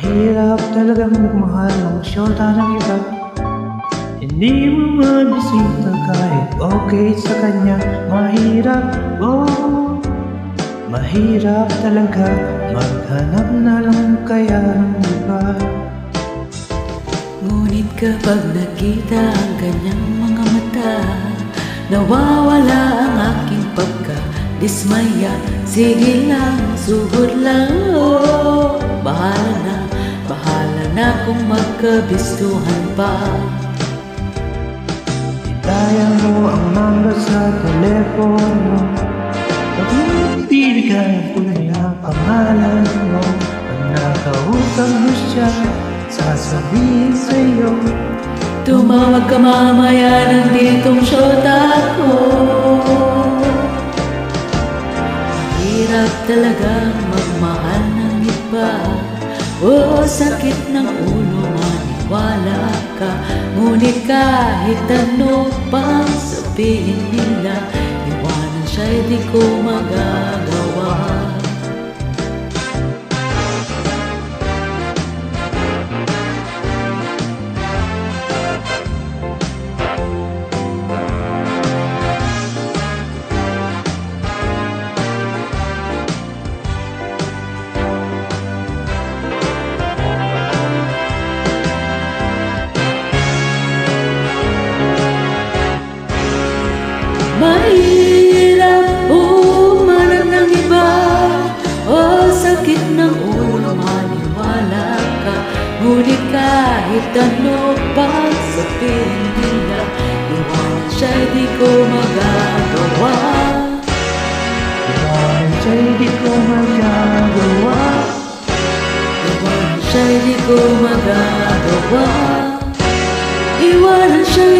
Mahirap talagang magmahal ng syota ng iba. Hindi mo mabisita kahit okay sa kanya. Mahirap, oh. Mahirap talaga Maghanap na lang kaya ng iba. Ngunit kapag nakita ang kanyang mga mata Nawawala ang aking pagka-dismaya. Sige lang, suhod lang kung magkabistuhan pa. Itayan mo ang number sa telepono. Pag pili ka tunay na pangalan mo. Pag nakausap mo siya Sasabihin sa'yo. Tumawag ka mamaya ng ditong syota ko. Hirap talaga magmahal ng iba Oh, sakit ng ulo, maniwala ka. Ngunit kahit ano pang sabihin nila Iwanan siya'y di ko magagawa Mahirap umanap iba. O sakit ng ulo maniwala ka. Ngunit kahit ano pang sabihin nila Iwanan siya'y di ko magagawa. Iwanan siya'y di ko magagawa. Iwanan siya'y di ko magagawa. Iwanan siya'y